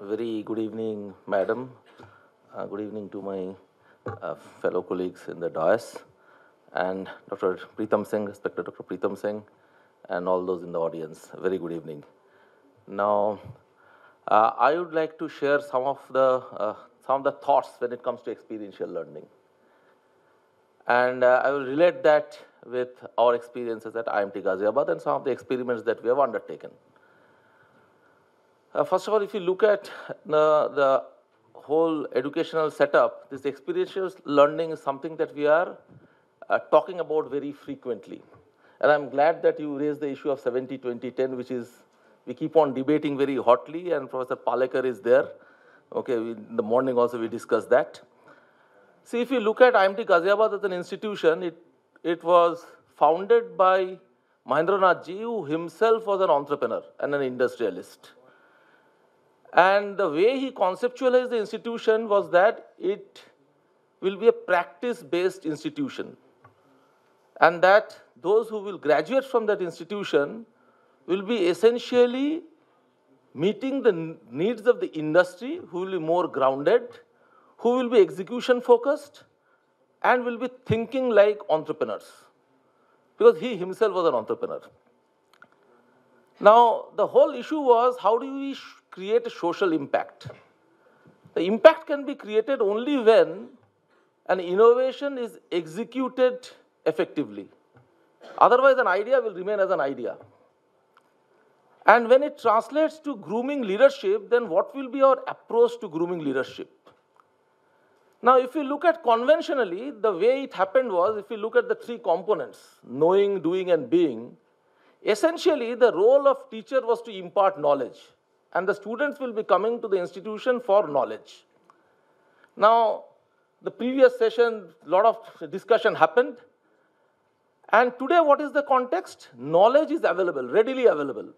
Very good evening, madam. Uh, good evening to my uh, fellow colleagues in the dais and Dr. Preetham Singh, respected Dr. Preetham Singh, and all those in the audience. Very good evening. Now, uh, I would like to share some of the uh, some of the thoughts when it comes to experiential learning, and uh, I will relate that with our experiences at IMT Ghaziabad and some of the experiments that we have undertaken. Uh, first of all, if you look at the, the whole educational setup, this experiential learning is something that we are uh, talking about very frequently. And I'm glad that you raised the issue of 70, 20, 10, which is, we keep on debating very hotly, and Professor Palekar is there. Okay, we, in the morning also we discussed that. See, if you look at IMT Ghaziabad as an institution, it, it was founded by Mahendranath Ji, who himself was an entrepreneur and an industrialist. And the way he conceptualized the institution was that it will be a practice based institution. And that those who will graduate from that institution will be essentially meeting the needs of the industry, who will be more grounded, who will be execution focused, and will be thinking like entrepreneurs. Because he himself was an entrepreneur. Now, the whole issue was how do we create a social impact? The impact can be created only when an innovation is executed effectively. Otherwise, an idea will remain as an idea. And when it translates to grooming leadership, then what will be our approach to grooming leadership? Now, if you look at conventionally, the way it happened was if you look at the three components knowing, doing, and being essentially the role of teacher was to impart knowledge, and the students will be coming to the institution for knowledge. Now, the previous session, a lot of discussion happened. And today, what is the context? Knowledge is available, readily available.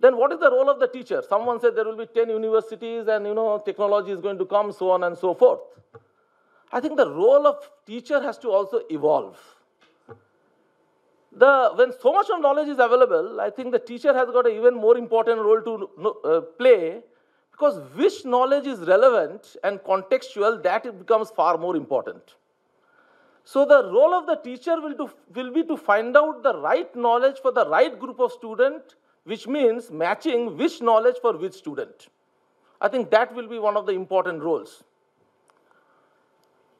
Then what is the role of the teacher? Someone said there will be 10 universities and you know technology is going to come, so on and so forth. I think the role of teacher has to also evolve. The, when so much of knowledge is available, I think the teacher has got an even more important role to uh, play because which knowledge is relevant and contextual, that becomes far more important. So the role of the teacher will, will be to find out the right knowledge for the right group of student which means matching which knowledge for which student. I think that will be one of the important roles.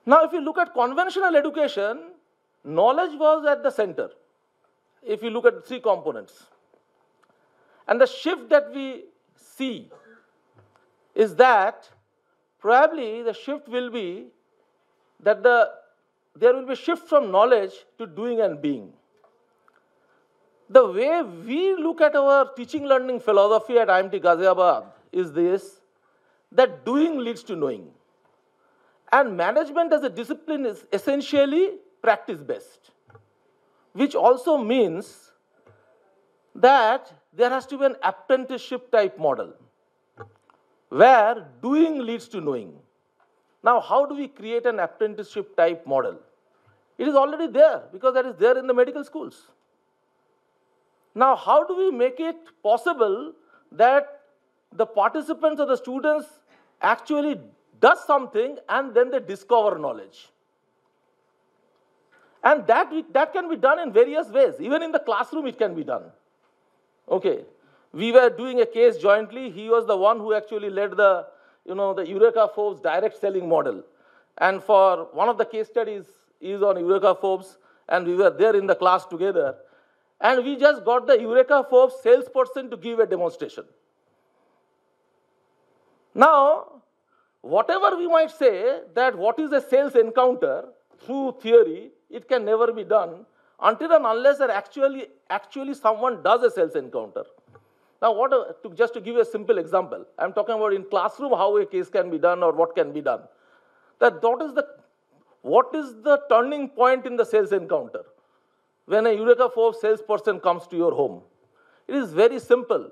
Now, if you look at conventional education, knowledge was at the center. If you look at three components. And the shift that we see is that probably the shift will be that the, there will be shift from knowledge to doing and being the way we look at our teaching learning philosophy at IMT Ghaziabad is this that doing leads to knowing. And management as a discipline is essentially practice based, which also means that there has to be an apprenticeship type model where doing leads to knowing. Now, how do we create an apprenticeship type model? It is already there because that is there in the medical schools. Now, how do we make it possible that the participants or the students actually does something and then they discover knowledge? And that, that can be done in various ways. Even in the classroom, it can be done. Okay. We were doing a case jointly. He was the one who actually led the, you know, the Eureka Forbes direct selling model. And for one of the case studies is on Eureka Forbes, and we were there in the class together and we just got the Eureka Forbes salesperson to give a demonstration. Now, whatever we might say that what is a sales encounter through theory, it can never be done until and unless actually, actually someone does a sales encounter. Now, what a, to, just to give you a simple example, I'm talking about in classroom how a case can be done or what can be done. That what is the what is the turning point in the sales encounter? when a Eureka Forbes salesperson comes to your home. It is very simple.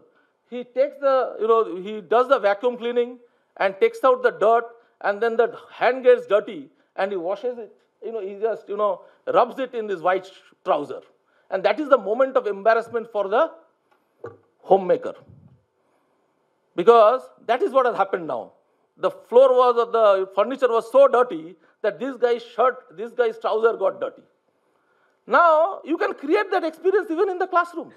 He takes the, you know, he does the vacuum cleaning and takes out the dirt, and then the hand gets dirty, and he washes it. You know, he just, you know, rubs it in his white trouser. And that is the moment of embarrassment for the homemaker. Because that is what has happened now. The floor was, or the furniture was so dirty that this guy's shirt, this guy's trouser got dirty. Now, you can create that experience even in the classroom.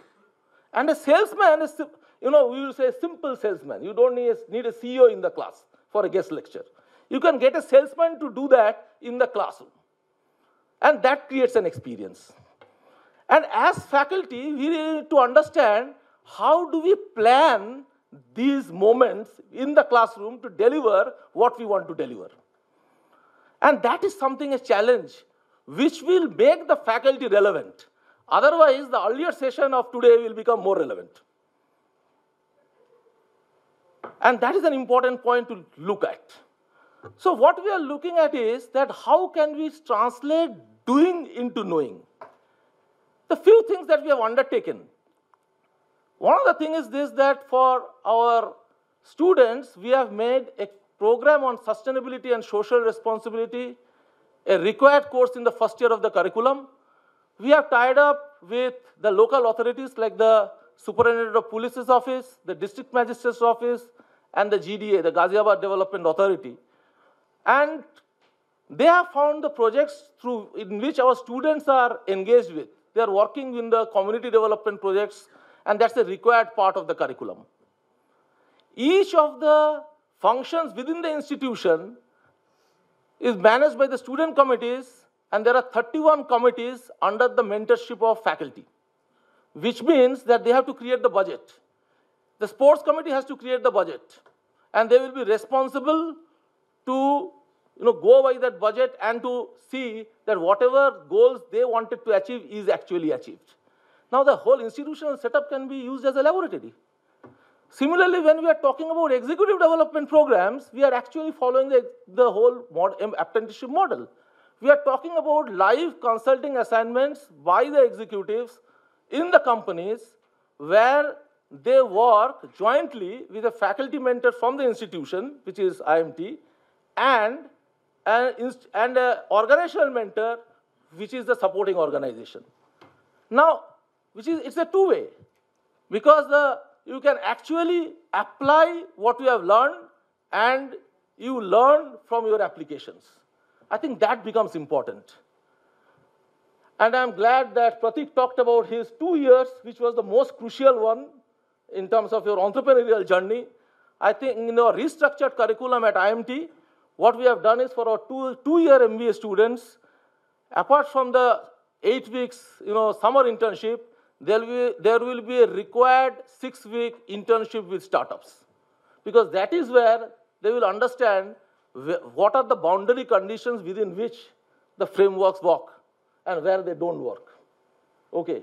And a salesman is, you know, we will say simple salesman. You don't need a, need a CEO in the class for a guest lecture. You can get a salesman to do that in the classroom. And that creates an experience. And as faculty, we need to understand how do we plan these moments in the classroom to deliver what we want to deliver. And that is something, a challenge, which will make the faculty relevant. Otherwise, the earlier session of today will become more relevant. And that is an important point to look at. So what we are looking at is that how can we translate doing into knowing? The few things that we have undertaken. One of the things is this that for our students, we have made a program on sustainability and social responsibility, a required course in the first year of the curriculum. We have tied up with the local authorities like the Superintendent of Police's office, the District Magistrate's office, and the GDA, the Ghaziabad Development Authority. And they have found the projects through in which our students are engaged with. They are working in the community development projects, and that's a required part of the curriculum. Each of the functions within the institution is managed by the student committees, and there are 31 committees under the mentorship of faculty, which means that they have to create the budget. The sports committee has to create the budget, and they will be responsible to you know, go by that budget and to see that whatever goals they wanted to achieve is actually achieved. Now, the whole institutional setup can be used as a laboratory. Similarly, when we are talking about executive development programs, we are actually following the, the whole mod, apprenticeship model. We are talking about live consulting assignments by the executives in the companies where they work jointly with a faculty mentor from the institution, which is IMT, and an and an organizational mentor, which is the supporting organization. Now, which is it's a two-way, because the, you can actually apply what you have learned and you learn from your applications. I think that becomes important. And I'm glad that Pratik talked about his two years, which was the most crucial one in terms of your entrepreneurial journey. I think in our restructured curriculum at IMT, what we have done is for our two, two-year MBA students, apart from the eight weeks you know, summer internship, there will, be, there will be a required six-week internship with startups. Because that is where they will understand what are the boundary conditions within which the frameworks work and where they don't work. Okay.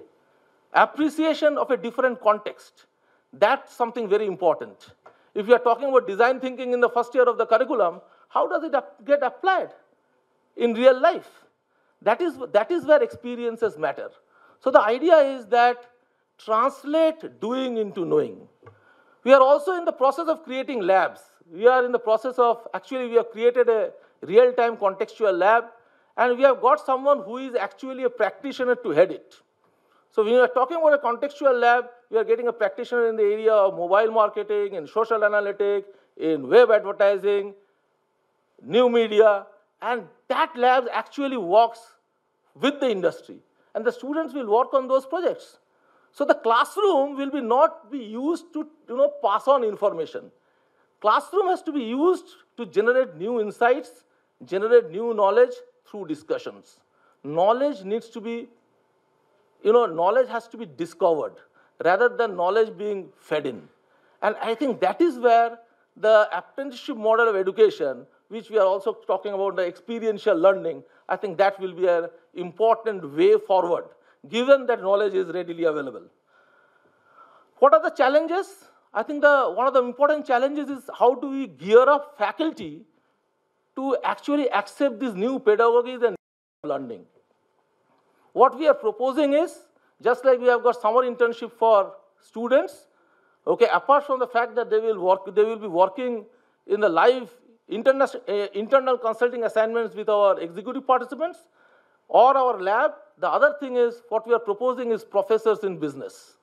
Appreciation of a different context. That's something very important. If you are talking about design thinking in the first year of the curriculum, how does it get applied in real life? That is, that is where experiences matter. So the idea is that translate doing into knowing. We are also in the process of creating labs. We are in the process of, actually we have created a real-time contextual lab and we have got someone who is actually a practitioner to head it. So when we are talking about a contextual lab, we are getting a practitioner in the area of mobile marketing, in social analytics, in web advertising, new media, and that lab actually works with the industry. And the students will work on those projects. So the classroom will be not be used to you know, pass on information. Classroom has to be used to generate new insights, generate new knowledge through discussions. Knowledge needs to be, you know, knowledge has to be discovered rather than knowledge being fed in. And I think that is where the apprenticeship model of education, which we are also talking about the experiential learning, I think that will be an important way forward, given that knowledge is readily available. What are the challenges? I think the, one of the important challenges is how do we gear up faculty to actually accept these new pedagogies and learning. What we are proposing is just like we have got summer internship for students, okay, apart from the fact that they will work, they will be working in the live internal, uh, internal consulting assignments with our executive participants or our lab. The other thing is what we are proposing is professors in business.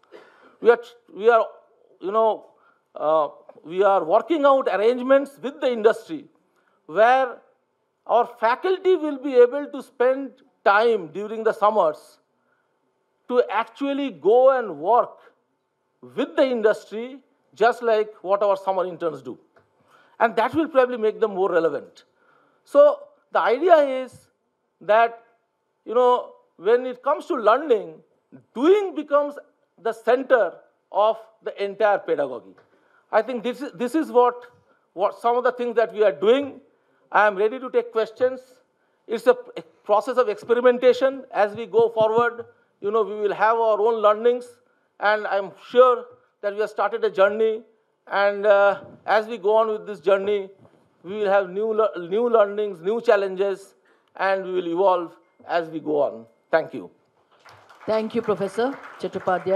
We are, we are you know, uh, we are working out arrangements with the industry where our faculty will be able to spend time during the summers to actually go and work with the industry just like what our summer interns do. And that will probably make them more relevant. So the idea is that, you know, when it comes to learning, doing becomes the center of the entire pedagogy. I think this is, this is what, what some of the things that we are doing. I am ready to take questions. It's a process of experimentation. As we go forward, you know, we will have our own learnings, and I'm sure that we have started a journey. And uh, as we go on with this journey, we will have new, lear- new learnings, new challenges, and we will evolve as we go on. Thank you. Thank you, Professor Chattopadhyay.